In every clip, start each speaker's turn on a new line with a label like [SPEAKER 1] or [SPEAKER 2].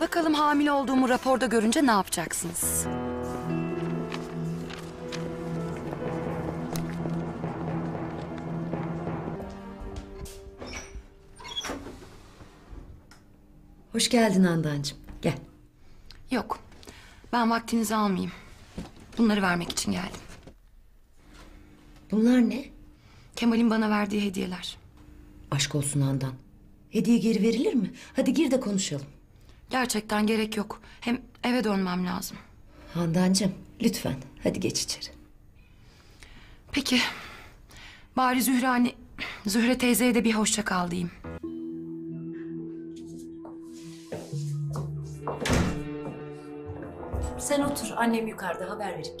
[SPEAKER 1] Bakalım hamile olduğumu raporda görünce ne yapacaksınız?
[SPEAKER 2] Hoş geldin Handancığım. Gel.
[SPEAKER 1] Yok. Ben vaktinizi almayayım. Bunları vermek için geldim.
[SPEAKER 2] Bunlar ne?
[SPEAKER 1] Kemal'in bana verdiği hediyeler.
[SPEAKER 2] Aşk olsun Handan. Hediye geri verilir mi? Hadi gir de konuşalım.
[SPEAKER 1] Gerçekten gerek yok. Hem eve dönmem lazım.
[SPEAKER 2] Handancığım lütfen hadi geç içeri.
[SPEAKER 1] Peki. Bari Zühre hani... Zühre teyzeye de bir hoşça kal diyeyim.
[SPEAKER 2] Sen otur annem yukarıda haber verip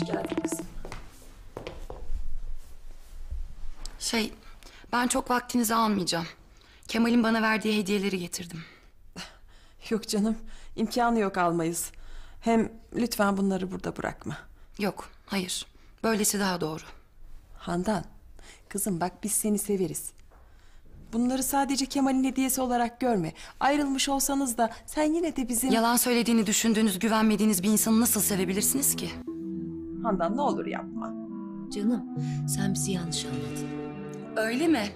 [SPEAKER 2] Hoş geldin kızım.
[SPEAKER 1] Şey, ben çok vaktinizi almayacağım. Kemal'in bana verdiği hediyeleri getirdim.
[SPEAKER 3] Yok canım, imkanı yok almayız. Hem lütfen bunları burada bırakma.
[SPEAKER 1] Yok, hayır. Böylesi daha doğru.
[SPEAKER 3] Handan, kızım bak biz seni severiz. Bunları sadece Kemal'in hediyesi olarak görme. Ayrılmış olsanız da sen yine de bizim...
[SPEAKER 1] Yalan söylediğini düşündüğünüz, güvenmediğiniz bir insanı nasıl sevebilirsiniz ki?
[SPEAKER 3] Handan ne olur yapma.
[SPEAKER 2] Canım sen bizi yanlış anladın.
[SPEAKER 1] Öyle mi?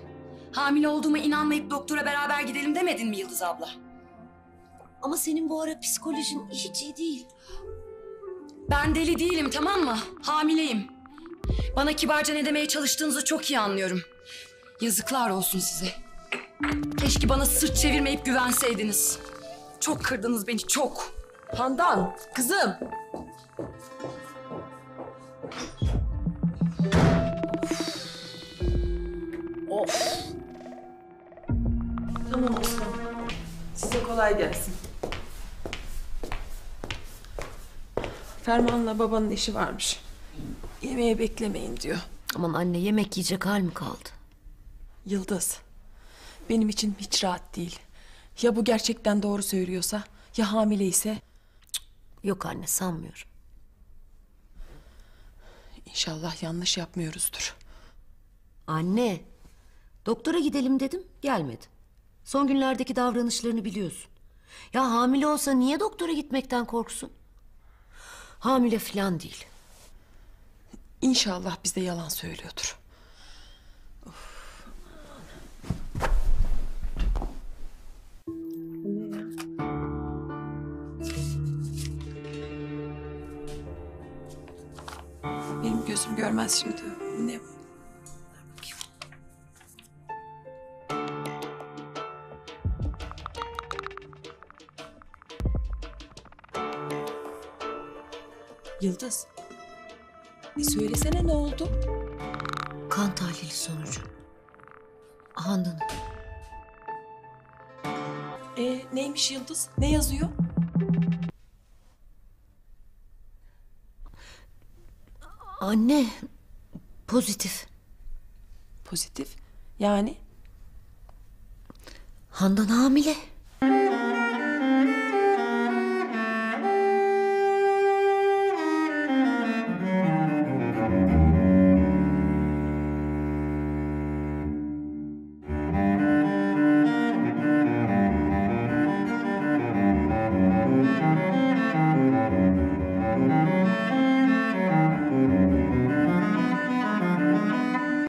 [SPEAKER 1] Hamile olduğuma inanmayıp doktora beraber gidelim demedin mi Yıldız abla?
[SPEAKER 2] Ama senin bu ara psikolojin hiç iyi değil.
[SPEAKER 1] Ben deli değilim tamam mı? Hamileyim. Bana kibarca ne demeye çalıştığınızı çok iyi anlıyorum. Yazıklar olsun size. Keşke bana sırt çevirmeyip güvenseydiniz. Çok kırdınız beni çok.
[SPEAKER 3] Handan, kızım. Kolay gelsin. Ferman'la babanın işi varmış. Yemeğe beklemeyin diyor.
[SPEAKER 2] Aman anne yemek yiyecek hal mi kaldı?
[SPEAKER 3] Yıldız, benim için hiç rahat değil. Ya bu gerçekten doğru söylüyorsa, ya hamile ise
[SPEAKER 2] Yok anne sanmıyorum.
[SPEAKER 3] inşallah yanlış yapmıyoruzdur.
[SPEAKER 2] Anne, doktora gidelim dedim, gelmedi. Son günlerdeki davranışlarını biliyorsun. Ya hamile olsa niye doktora gitmekten korksun? Hamile falan değil.
[SPEAKER 3] İnşallah bize yalan söylüyordur. Benim gözüm görmez şimdi. Bu Yıldız. E söylesene ne oldu?
[SPEAKER 2] Kan tahlili sonucu. Handan'ın.
[SPEAKER 3] E neymiş Yıldız? Ne yazıyor?
[SPEAKER 2] Anne, pozitif.
[SPEAKER 3] Pozitif. Yani
[SPEAKER 2] Handan hamile.